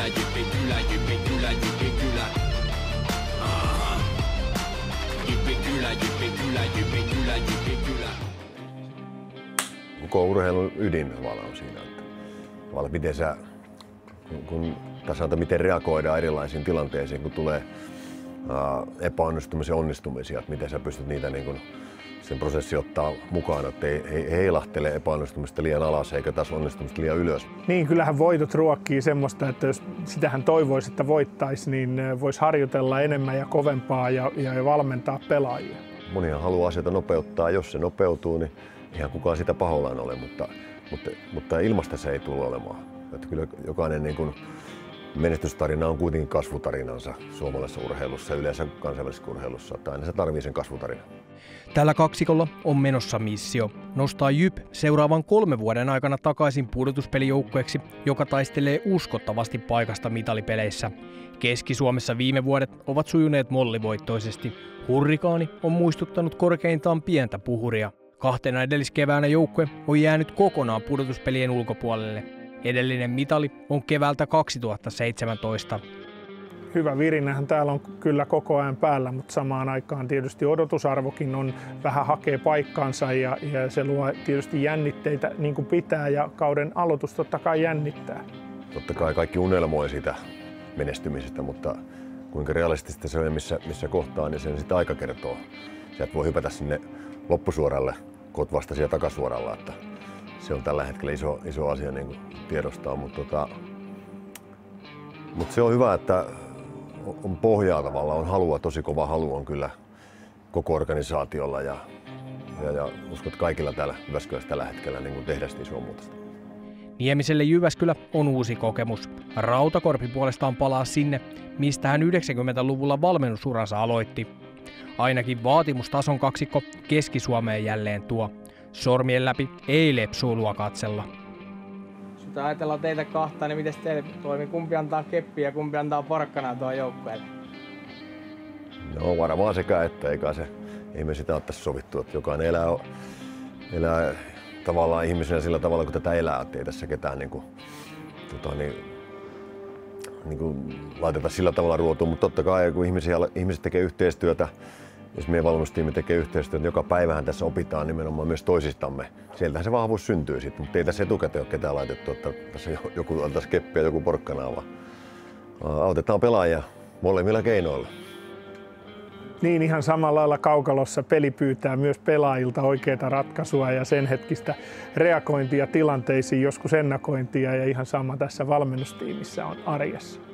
kyllä jyppi, kyllä jyppi, kyllä jyppi, kyllä. Aha. Jyppi, kyllä jyppi, kyllä jyppi, kyllä jyppi, kyllä. Koko urheilun ydin on siinä, että tavallaan miten sä, kun, kun tasalta miten reagoidaan erilaisiin tilanteisiin, kun tulee epäonnistumisia ja onnistumisia, että miten sä pystyt niitä niin kuin, sen prosessi ottaa mukaan, että ei, ei heilahtele epäonnistumista liian alas eikä taas onnistumista liian ylös. Niin, kyllähän voitot ruokkii semmoista, että jos sitähän toivoisi, että voittaisi, niin voisi harjoitella enemmän ja kovempaa ja, ja valmentaa pelaajia. Monihan haluaa asioita nopeuttaa, jos se nopeutuu, niin ihan kukaan sitä pahollaan ole, mutta, mutta, mutta ilmasta se ei tule olemaan. Että kyllä jokainen niin kuin menestystarina on kuitenkin kasvutarinansa suomalaisessa urheilussa ja yleensä kansainvälisessä urheilussa, että aina se tarvii sen kasvutarinan. Tällä kaksikolla on menossa missio. Nostaa Jyp seuraavan kolmen vuoden aikana takaisin pudotuspelijoukkueeksi, joka taistelee uskottavasti paikasta mitalipeleissä. Keski-Suomessa viime vuodet ovat sujuneet mollivoittoisesti. Hurrikaani on muistuttanut korkeintaan pientä puhuria. Kahtena edelliskeväänä joukkue on jäänyt kokonaan pudotuspelien ulkopuolelle. Edellinen mitali on keväältä 2017. Hyvä virinähän täällä on kyllä koko ajan päällä, mutta samaan aikaan tietysti odotusarvokin on vähän hakee paikkaansa ja, ja se luo tietysti jännitteitä niin kuin pitää ja kauden aloitus totta kai jännittää. Totta kai kaikki unelmoi sitä menestymisestä, mutta kuinka realistista se on missä, missä kohtaa, niin sen sitten aika kertoo. Sä et voi hypätä sinne loppusuoralle, kun vasta siellä takasuoralla, että se on tällä hetkellä iso, iso asia niin tiedostaa, mutta tota, mutta se on hyvä, että on pohjaa tavallaan, on halua, tosi kova halu on kyllä koko organisaatiolla ja, ja, ja uskon, että kaikilla täällä Jyväskylässä tällä hetkellä niin tehdä sitä isoa muutosta. Niemiselle Jyväskylä on uusi kokemus. Rautakorpi puolestaan palaa sinne, mistä hän 90-luvulla valmennusuransa aloitti. Ainakin vaatimustason kaksikko Keski-Suomeen jälleen tuo. Sormien läpi ei lepsuilua katsella. Sitten ajatellaan teitä kahta, niin miten teille toimii? Kumpi antaa keppiä ja kumpi antaa porkkanaa tuon joukkueelle? No varmaan sekä että, eikä se, ei me sitä ole tässä sovittu, että jokainen elää, elää tavallaan ihmisenä sillä tavalla, kun tätä elää, että ei tässä ketään niin kuin, tota, niin, niin kuin laiteta sillä tavalla ruotuun, mutta totta kai kun ihmisiä, ihmiset tekee yhteistyötä, jos meidän valmennustiimi tekee yhteistyötä, niin joka päivähän tässä opitaan nimenomaan myös toisistamme. Sieltähän se vahvuus syntyy sitten, mutta ei tässä etukäteen ole ketään laitettu, että tässä joku antaisi keppiä joku porkkanaa, vaan autetaan pelaajia molemmilla keinoilla. Niin ihan samalla lailla kaukalossa peli pyytää myös pelaajilta oikeita ratkaisua ja sen hetkistä reagointia tilanteisiin, joskus ennakointia ja ihan sama tässä valmennustiimissä on arjessa.